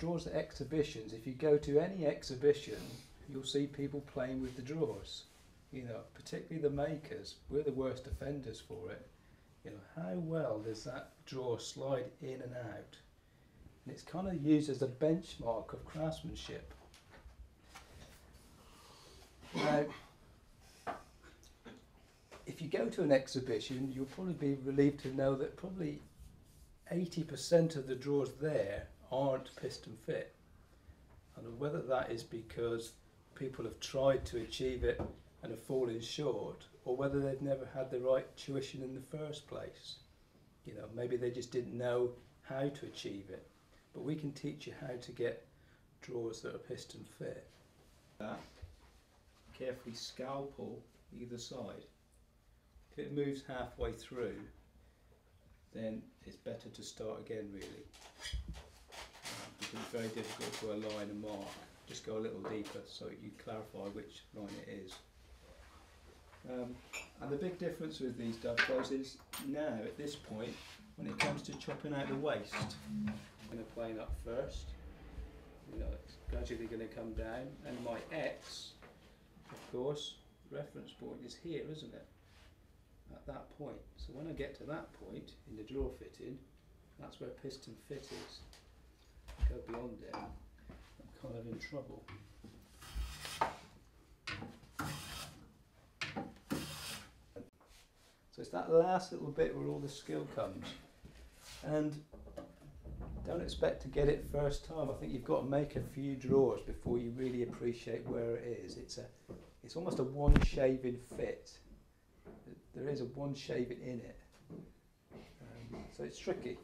drawers at exhibitions, if you go to any exhibition, you'll see people playing with the drawers. You know, particularly the makers, we're the worst offenders for it. You know, how well does that drawer slide in and out? And it's kind of used as a benchmark of craftsmanship. Now, if you go to an exhibition, you'll probably be relieved to know that probably 80% of the drawers there aren't piston fit. And whether that is because people have tried to achieve it and have fallen short, or whether they've never had the right tuition in the first place. You know, maybe they just didn't know how to achieve it. But we can teach you how to get drawers that are piston fit. That carefully scalpel either side. If it moves halfway through, then it's better to start again really. It's very difficult to align a mark. Just go a little deeper so you clarify which line it is. Um, and the big difference with these dovetails is now at this point, when it comes to chopping out the waste, I'm going to plane up first. You know, it's gradually going to come down, and my X, of course, reference point is here, isn't it? At that point. So when I get to that point in the drawer fitting, that's where piston fit is. Go beyond it, I'm kind of in trouble. So it's that last little bit where all the skill comes. And don't expect to get it first time. I think you've got to make a few drawers before you really appreciate where it is. It's a, it's almost a one shaving fit. There is a one shaving in it. Um, so it's tricky.